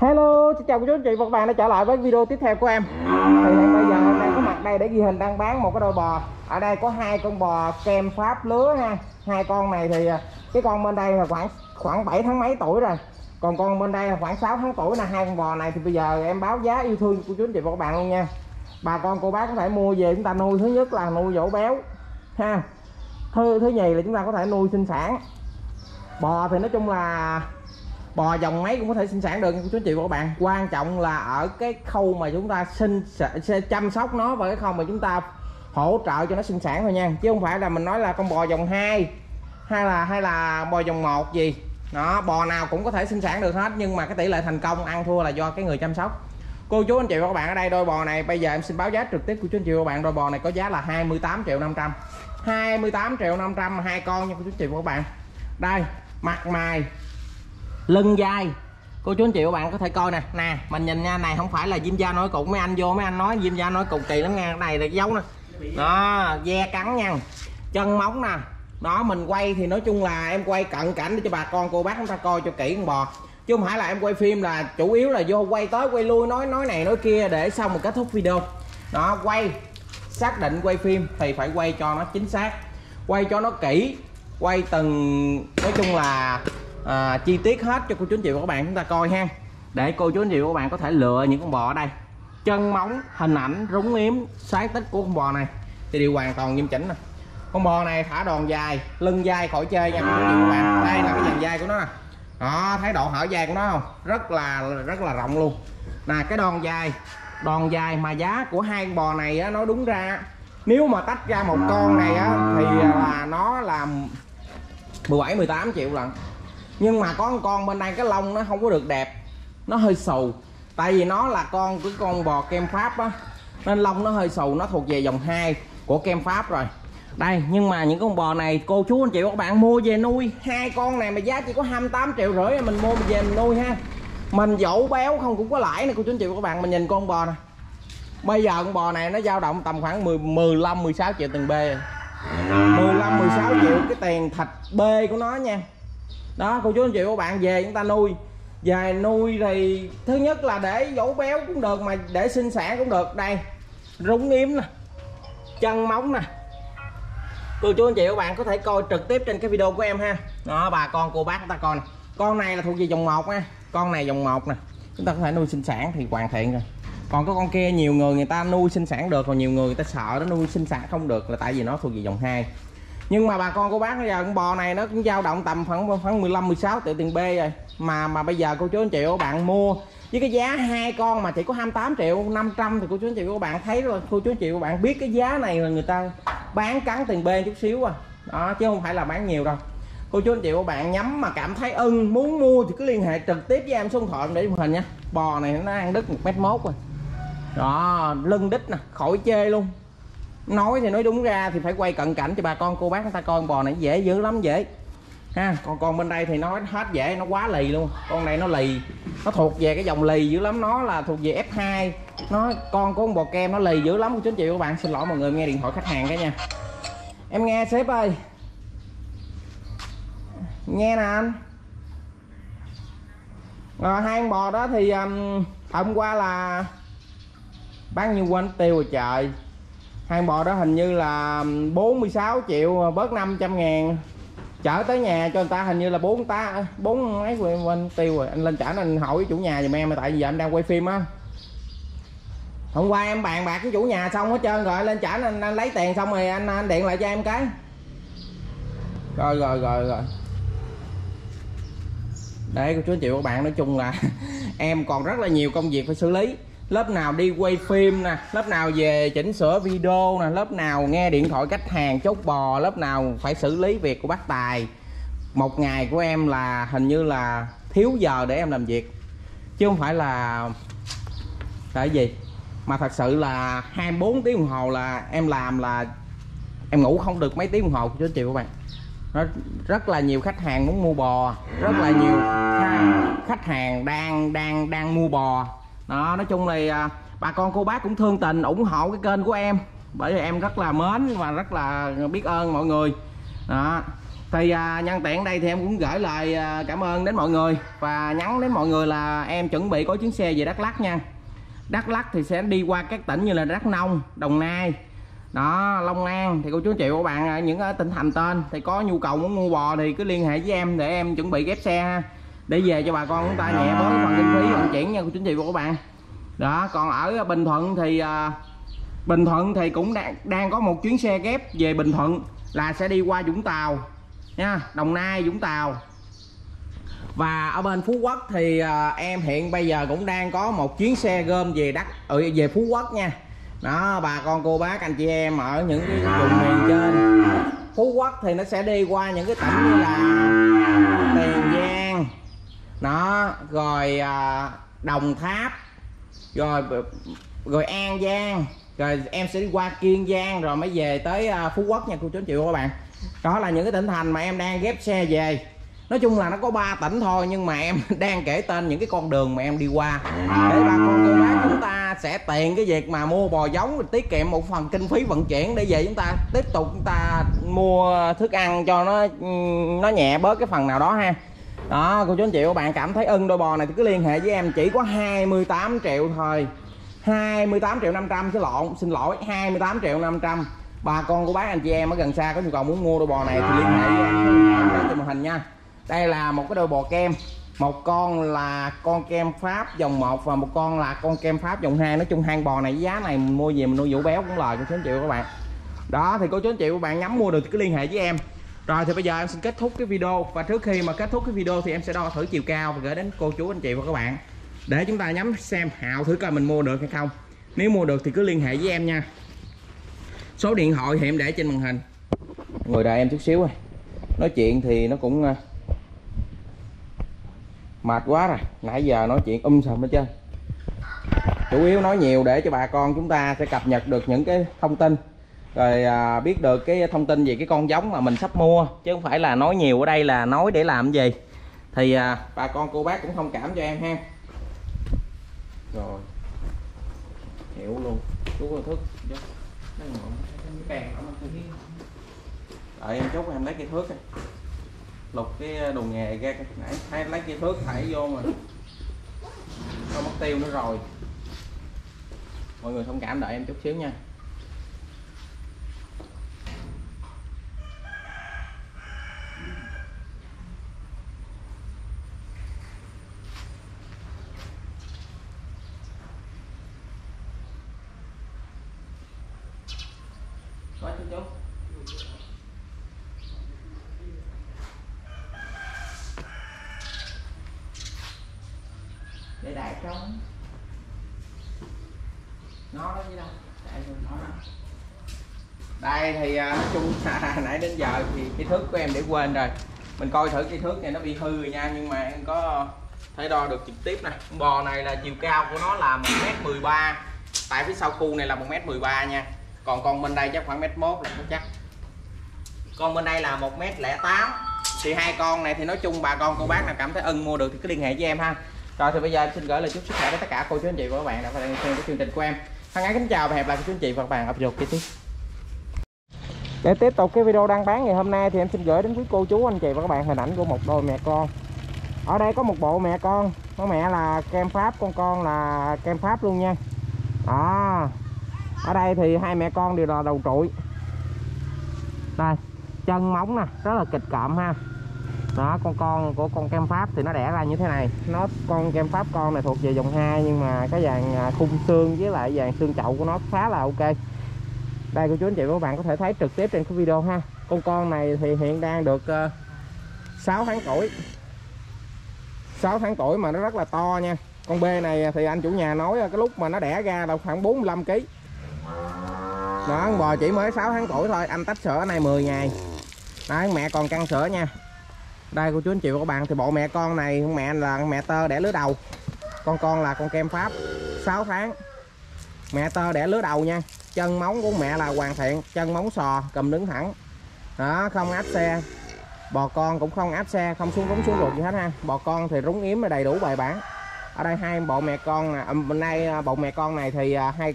Hello, xin chào quý chú anh chị và các bạn đã trở lại với video tiếp theo của em. Thì hiện bây giờ em đang có mặt đây để ghi hình đang bán một cái đôi bò. Ở đây có hai con bò kem pháp lứa ha. Hai con này thì à, cái con bên đây là khoảng khoảng 7 tháng mấy tuổi rồi. Còn con bên đây là khoảng 6 tháng tuổi là Hai con bò này thì bây giờ em báo giá yêu thương của chú anh chị và các bạn luôn nha. Bà con cô bác có thể mua về chúng ta nuôi Thứ nhất là nuôi dỗ béo ha. Thứ, thứ nhì là chúng ta có thể nuôi sinh sản. Bò thì nói chung là bò dòng mấy cũng có thể sinh sản được chú chị và các bạn. Quan trọng là ở cái khâu mà chúng ta sinh chăm sóc nó và cái khâu mà chúng ta hỗ trợ cho nó sinh sản thôi nha. Chứ không phải là mình nói là con bò dòng 2 hay là hay là bò dòng một gì. Đó, bò nào cũng có thể sinh sản được hết, nhưng mà cái tỷ lệ thành công ăn thua là do cái người chăm sóc. Cô chú, anh chị và các bạn ở đây, đôi bò này bây giờ em xin báo giá trực tiếp của chú anh chị và các bạn. Đôi bò này có giá là 28 triệu 500 28 triệu 500 hai con nha, cô chú anh chị và các bạn. Đây, mặt mày lưng dai cô chú anh chị các bạn có thể coi nè. Nè, mình nhìn nha, này không phải là diêm da nói cục. Mấy anh vô, mấy anh nói diêm da nói cục kỳ lắm nha. Cái này là cái dấu nè. Đó da cắn nha. Chân móng nè. Đó, mình quay thì nói chung là em quay cận cảnh để cho bà con, cô bác chúng ta coi cho kỹ con bò. Chứ không phải là em quay phim là chủ yếu là vô quay tới, quay lui, nói nói này, nói kia để xong một kết thúc video. Đó, quay, xác định quay phim thì phải quay cho nó chính xác. Quay cho nó kỹ. Quay từng, nói chung là à, chi tiết hết cho cô chú anh chị và các bạn chúng ta coi ha. Để cô chú anh chị và các bạn có thể lựa những con bò ở đây. Chân móng hình ảnh rúng yếm sáng tích của con bò này. Thì đều hoàn toàn nghiêm chỉnh nè. Con bò này thả đòn dài lưng dài khỏi chơi nha. Cô chú anh chị và các bạn đây là cái dàn dài của nó nè. Đó thấy độ hở dài của nó không? Rất là rất là rộng luôn. Nè cái đòn dài đòn dài mà giá của hai con bò này á, nó đúng ra nếu mà tách ra một con này á, thì là nó là 17 18 triệu lần nhưng mà có một con bên đây cái lông nó không có được đẹp. Nó hơi xù tại vì nó là con của con bò kem pháp á. Nên lông nó hơi xù nó thuộc về dòng 2 của kem pháp rồi. Đây nhưng mà những con bò này cô chú anh chị các bạn mua về nuôi. Hai con này mà giá chỉ có 28 triệu rưỡi mình mua về mình nuôi ha. Mình dỗ béo không cũng có lãi nè cô chú anh chị các bạn. Mình nhìn con bò nè. Bây giờ con bò này nó dao động tầm khoảng 10 15 16 triệu tiền B 15 16 triệu cái tiền thịt B của nó nha đó, cô chú anh chị các bạn về chúng ta nuôi. Về nuôi thì thứ nhất là để dỗ béo cũng được mà để sinh sản cũng được. Đây, rúng yếm nè chân móng nè. Cô chú anh chị các bạn có thể coi trực tiếp trên cái video của em ha. Đó, bà con, cô bác, ta coi nè. Con này là thuộc về dòng một nha. Con này dòng một nè. Chúng ta có thể nuôi sinh sản thì hoàn thiện rồi. Còn có con kia, nhiều người người ta nuôi sinh sản được, còn nhiều người người ta sợ nó nuôi sinh sản không được là tại vì nó thuộc về dòng 2 nhưng mà bà con cô bác bây giờ con bò này nó cũng dao động tầm khoảng khoảng 15 16 triệu tiền B rồi. Mà mà bây giờ cô chú anh chị các bạn mua với cái giá hai con mà chỉ có 28 triệu 500 thì cô chú anh chị các bạn thấy rồi. Cô chú anh chị các bạn biết cái giá này là người ta bán cắn tiền B chút xíu à. Đó, chứ không phải là bán nhiều đâu. Cô chú anh chị các bạn nhắm mà cảm thấy ưng, muốn mua thì cứ liên hệ trực tiếp với em số điện thoại để màn hình nha. Bò này nó ăn đứt một mét mốt rồi. Đó, lưng đít nè, khỏi chê luôn nói thì nói đúng ra thì phải quay cận cảnh cho bà con. Cô bác người ta coi con bò này dễ dữ lắm dễ. Ha còn con bên đây thì nó hết dễ nó quá lì luôn. Con này nó lì nó thuộc về cái dòng lì dữ lắm. Nó là thuộc về F2 nó con của con bò kem nó lì dữ lắm. Chú anh chị các bạn xin lỗi mọi người nghe điện thoại khách hàng cái nha em nghe sếp ơi. Nghe nè anh. Rồi hai con bò đó thì um, hôm qua là bán như quên tiêu rồi trời hai bò đó hình như là 46 triệu à, bớt 500 ngàn. Chở tới nhà cho người ta hình như là bốn ta bốn mấy quên, quên tiêu rồi. Anh lên trả anh hỏi chủ nhà giùm em tại vì giờ em đang quay phim á. Hôm qua em bàn bạc với chủ nhà xong hết trơn rồi lên trả anh, anh lấy tiền xong rồi anh, anh điện lại cho em cái. Rồi rồi rồi rồi. Đấy cô chú anh chị các bạn nói chung là em còn rất là nhiều công việc phải xử lý lớp nào đi quay phim nè, lớp nào về chỉnh sửa video nè, lớp nào nghe điện thoại khách hàng, chốt bò, lớp nào phải xử lý việc của bác tài. Một ngày của em là hình như là thiếu giờ để em làm việc, chứ không phải là tại gì. Mà thật sự là 24 tiếng đồng hồ là em làm là em ngủ không được mấy tiếng đồng hồ cho chị các bạn. Nó rất là nhiều khách hàng muốn mua bò, rất là nhiều khách hàng đang đang đang mua bò đó nói chung là à, bà con cô bác cũng thương tình ủng hộ cái kênh của em. Bởi vì em rất là mến và rất là biết ơn mọi người. Đó. Thì à, nhân tiện đây thì em cũng gửi lời à, cảm ơn đến mọi người và nhắn đến mọi người là em chuẩn bị có chuyến xe về Đắk Lắk nha. Đắk Lắk thì sẽ đi qua các tỉnh như là Đắk Nông Đồng Nai. Đó Long An thì cô chú chị của bạn ở những ở tỉnh thành tên thì có nhu cầu muốn mua bò thì cứ liên hệ với em để em chuẩn bị ghép xe ha để về cho bà con chúng ta nhẹ bớt phần kinh phí vận chuyển nha của chính trị của các bạn. Đó còn ở Bình Thuận thì à, Bình Thuận thì cũng đang, đang có một chuyến xe ghép về Bình Thuận là sẽ đi qua Vũng Tàu nha Đồng Nai Vũng Tàu. Và ở bên Phú Quốc thì à, em hiện bây giờ cũng đang có một chuyến xe gom về đất ừ, về Phú Quốc nha. Đó bà con cô bác anh chị em ở những cái vùng miền trên. Phú Quốc thì nó sẽ đi qua những cái tỉnh như là đó rồi à, Đồng Tháp rồi rồi An Giang rồi em sẽ đi qua Kiên Giang rồi mới về tới à, Phú Quốc nha cô chú anh chị các bạn. Đó là những cái tỉnh thành mà em đang ghép xe về. Nói chung là nó có 3 tỉnh thôi nhưng mà em đang kể tên những cái con đường mà em đi qua. Để bà con cô bác chúng ta sẽ tiện cái việc mà mua bò giống tiết kiệm một phần kinh phí vận chuyển để về chúng ta tiếp tục chúng ta mua thức ăn cho nó nó nhẹ bớt cái phần nào đó ha đó, cô chú anh chị, các bạn cảm thấy ưng đôi bò này thì cứ liên hệ với em, chỉ có 28 triệu thôi. 28 triệu 500 xin lộn xin lỗi 28 triệu 500 bà con của bác, anh chị em ở gần xa có nhu cầu muốn mua đôi bò này thì liên hệ với em. Trên màn hình nha. Đây là một cái đôi bò kem, một con là con kem pháp dòng 1 và một con là con kem pháp dòng 2 nói chung hai bò này giá này mình mua về mình nuôi vũ béo cũng lời, cô chú anh chị các bạn. Đó, thì cô chú anh chị các bạn nhắm mua được thì cứ liên hệ với em rồi, thì bây giờ em xin kết thúc cái video. Và trước khi mà kết thúc cái video thì em sẽ đo thử chiều cao và gửi đến cô chú, anh chị và các bạn. Để chúng ta nhắm xem hạo thử coi mình mua được hay không. Nếu mua được thì cứ liên hệ với em nha. Số điện thoại thì em để trên màn hình. Người đợi em chút xíu rồi nói chuyện thì nó cũng ờ, mệt quá rồi. Nãy giờ nói chuyện um sùm hết trơn. Chủ yếu nói nhiều để cho bà con chúng ta sẽ cập nhật được những cái thông tin rồi à, biết được cái thông tin về cái con giống mà mình sắp mua chứ không phải là nói nhiều ở đây là nói để làm gì. Thì à, bà con cô bác cũng thông cảm cho em ha. Rồi. Hiểu luôn. Chú có thức đợi em chút em lấy cái thước này lục cái đồ nghề ra nãy hay lấy cái thước thải vô mà nó mất tiêu nữa rồi. Mọi người thông cảm đợi em chút xíu nha. Để đại trong nó đó chứ đâu, đại rồi nó đó đây thì à, nói chung nãy đến giờ thì cái thước của em để quên rồi. Mình coi thử cái thước này nó bị hư rồi nha, nhưng mà em có thấy đo được trực tiếp nè. Bò này là chiều cao của nó là một m mười tại phía sau khu này là một m mười nha còn con bên đây chắc khoảng mét mốt là có chắc. Con bên đây là 1m08 thì hai con này thì nói chung bà con cô bác nào cảm thấy ưng mua được thì cứ liên hệ với em ha. Rồi thì bây giờ em xin gửi lời chúc sức khỏe đến tất cả cô chú anh chị và các bạn đã xem cái chương trình của em. Thân ái kính chào và hẹn gặp lại cô chú anh chị và các bạn ở video kế tiếp để tiếp tục cái video đăng bán ngày hôm nay thì em xin gửi đến quý cô chú anh chị và các bạn hình ảnh của một đôi mẹ con. Ở đây có một bộ mẹ con. Có mẹ là kem pháp con con là kem pháp luôn nha. Đó ở đây thì hai mẹ con đều là đầu trụi. Đây chân móng nè rất là kịch cộm ha. Đó con con của con kem pháp thì nó đẻ ra như thế này. Nó con kem pháp con này thuộc về dòng 2 nhưng mà cái dàn à, khung xương với lại dàn xương chậu của nó khá là ok. Đây cô chú anh chị và các bạn có thể thấy trực tiếp trên cái video ha. Con con này thì hiện đang được ờ, uh, 6 tháng tuổi. 6 tháng tuổi mà nó rất là to nha. Con B này thì anh chủ nhà nói ờ, cái lúc mà nó đẻ ra là khoảng 45 kg đó con bò chỉ mới 6 tháng tuổi thôi, anh tách sữa này 10 ngày. Đấy, mẹ còn căng sữa nha. Đây, cô chú anh chị và các bạn, thì bộ mẹ con này, mẹ là mẹ tơ đẻ lứa đầu. Con con là con kem pháp 6 tháng. Mẹ tơ đẻ lứa đầu nha. Chân móng của mẹ là hoàn thiện, chân móng sò, cầm đứng thẳng đó, không áp xe. Bò con cũng không áp xe, không xuống rúng xuống ruột gì hết ha. Bò con thì rúng yếm đầy đủ bài bản. Ở đây hai bộ mẹ con nè à, bên nay à, bộ mẹ con này thì à, hai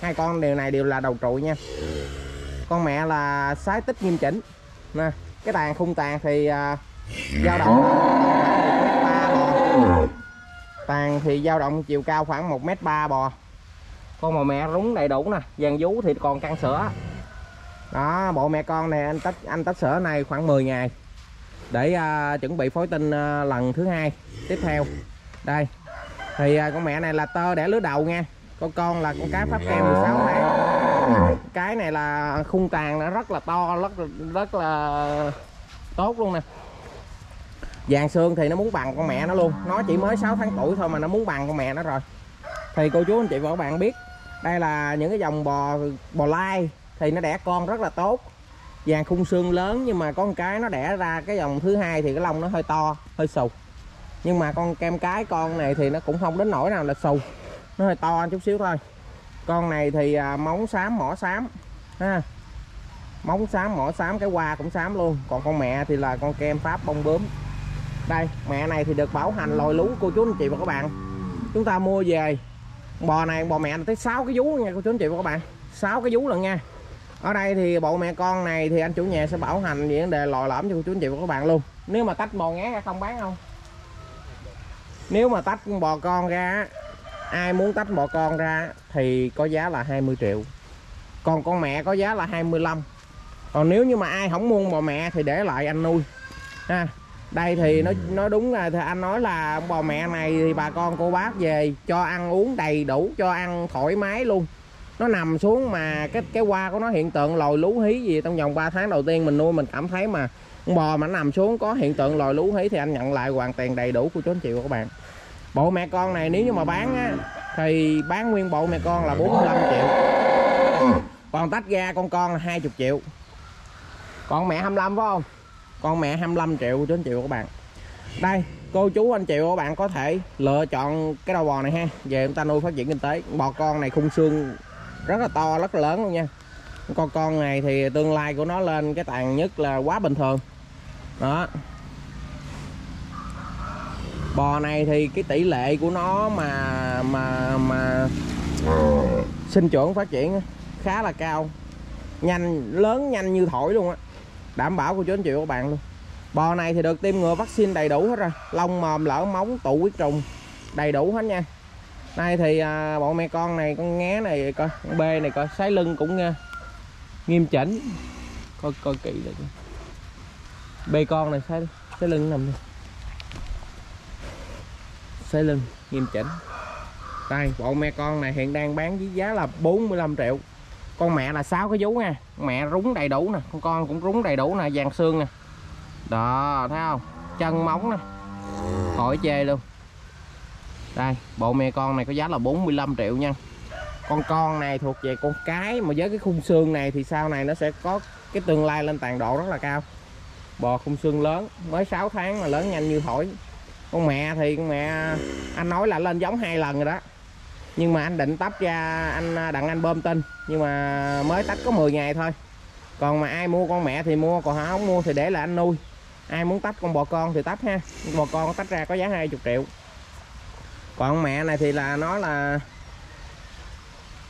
hai con điều này đều là đầu trụ nha. Con mẹ là sái tích nghiêm chỉnh. Nè cái tàn khung tàn thì à, dao động ba bò. Tàn thì dao động chiều cao khoảng một mét ba bò. Con màu mẹ rúng đầy đủ nè vàng vú thì còn căng sữa. Đó bộ mẹ con này anh tách anh tách sữa này khoảng 10 ngày. Để uh, chuẩn bị phối tinh uh, lần thứ hai. Tiếp theo. Đây. Thì uh, con mẹ này là tơ đẻ lứa đầu nha con con là con cái pháp kem 16 tháng cái này là khung tàn nó rất là to rất rất là tốt luôn nè. Vàng xương thì nó muốn bằng con mẹ nó luôn. Nó chỉ mới 6 tháng tuổi thôi mà nó muốn bằng con mẹ nó rồi. Thì cô chú anh chị và các bạn biết đây là những cái dòng bò bò lai thì nó đẻ con rất là tốt. Vàng khung xương lớn nhưng mà con cái nó đẻ ra cái dòng thứ hai thì cái lông nó hơi to hơi xù nhưng mà con kem cái con này thì nó cũng không đến nỗi nào là xù nó hơi to chút xíu thôi. Con này thì à, móng xám, mỏ xám, ha. Móng xám, mỏ xám, cái hoa cũng xám luôn. Còn con mẹ thì là con kem pháp bông bướm. Đây, mẹ này thì được bảo hành lòi lú cô chú anh chị và các bạn. Chúng ta mua về. Bò này, bò mẹ tới 6 cái vú nha cô chú anh chị và các bạn. 6 cái vú lần nha. Ở đây thì bộ mẹ con này thì anh chủ nhà sẽ bảo hành về vấn đề lòi lõm cho cô chú anh chị và các bạn luôn. Nếu mà tách bò ngán ra không bán không? Nếu mà tách bò con ra ai muốn tách bò con ra thì có giá là 20 triệu. Còn con mẹ có giá là 25 còn nếu như mà ai không mua bò mẹ thì để lại anh nuôi. Ha đây thì nó nói đúng là thì anh nói là bò mẹ này thì bà con cô bác về cho ăn uống đầy đủ cho ăn thoải mái luôn. Nó nằm xuống mà cái cái hoa của nó hiện tượng lòi lú hí gì trong vòng 3 tháng đầu tiên mình nuôi mình cảm thấy mà con bò mà nó nằm xuống có hiện tượng lòi lú hí thì anh nhận lại hoàn tiền đầy đủ của chú anh chị và các bạn bộ mẹ con này nếu như mà bán á, thì bán nguyên bộ mẹ con là 45 triệu. Còn tách ra con con là 20 triệu. Còn mẹ 25 phải không? Con mẹ 25 triệu đến triệu các bạn. Đây, cô chú anh chị các bạn có thể lựa chọn cái đầu bò này ha. Về chúng ta nuôi phát triển kinh tế. Bò con này khung xương rất là to, rất là lớn luôn nha. Con con này thì tương lai của nó lên cái tàn nhất là quá bình thường. Đó bò này thì cái tỷ lệ của nó mà mà mà sinh trưởng phát triển khá là cao. Nhanh lớn nhanh như thổi luôn á. Đảm bảo của chú anh chị và các bạn luôn. Bò này thì được tiêm ngừa vaccine đầy đủ hết rồi. Lông mồm lỡ móng tụ huyết trùng. Đầy đủ hết nha. Nay thì à, bọn mẹ con này con ngé này coi con bê này coi sái lưng cũng nha nghiêm chỉnh. Coi coi kỹ lại bê con này sái sái lưng nằm đây sái lưng nghiêm chỉnh. Đây, bộ mẹ con này hiện đang bán với giá là 45 triệu. Con mẹ là sáu cái vú nha. Mẹ rúng đầy đủ nè, con con cũng rúng đầy đủ nè, vàng xương nè. Đó, thấy không? Chân móng nè. Khỏi chê luôn. Đây, bộ mẹ con này có giá là 45 triệu nha. Con con này thuộc về con cái mà với cái khung xương này thì sau này nó sẽ có cái tương lai lên tàn độ rất là cao. Bò khung xương lớn, mới 6 tháng mà lớn nhanh như thổi con mẹ thì con mẹ, anh nói là lên giống hai lần rồi đó. Nhưng mà anh định tách ra, anh à, đặng anh bơm tinh nhưng mà mới tách có 10 ngày thôi. Còn mà ai mua con mẹ thì mua, còn không mua thì để là anh nuôi. Ai muốn tách con bò con thì tách ha. Bò con tách ra có giá 20 triệu. Còn mẹ này thì là nó là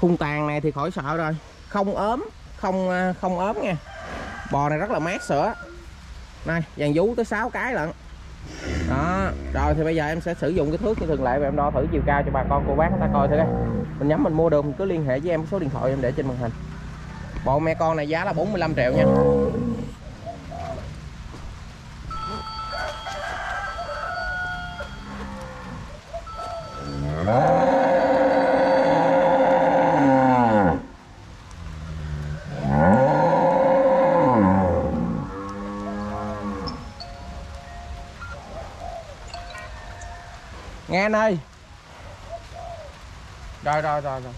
khung tàn này thì khỏi sợ rồi. Không ốm, không à, không ốm nha. Bò này rất là mát sữa. Này, dàn vú tới 6 cái lận đó. Rồi, thì bây giờ em sẽ sử dụng cái thước như thường lệ và em đo thử chiều cao cho bà con, cô bác người ta coi thử đây. Mình nhắm mình mua được, mình cứ liên hệ với em số điện thoại em để trên màn hình. Bộ mẹ con này giá là 45 triệu nha. Nghe anh ơi rồi rồi rồi rồi.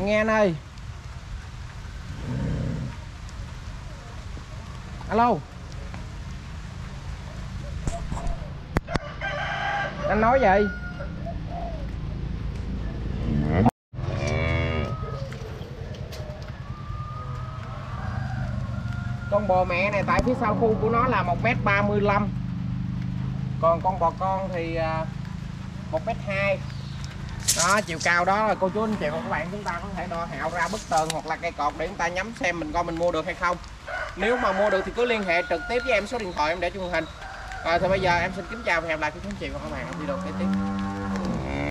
Nghe anh ơi alo. Anh nói vậy con bò mẹ này tại phía sau khu của nó là một m 35 còn con bò con thì à, một mét hai. Đó chiều cao đó là cô chú anh chị và các bạn chúng ta có thể đo hạo ra bức tường hoặc là cây cột để chúng ta nhắm xem mình coi mình mua được hay không. Nếu mà mua được thì cứ liên hệ trực tiếp với em số điện thoại em để trên màn hình. À, thì bây giờ em xin kính chào và hẹn gặp lại các chú anh chị và các bạn ở video kế tiếp.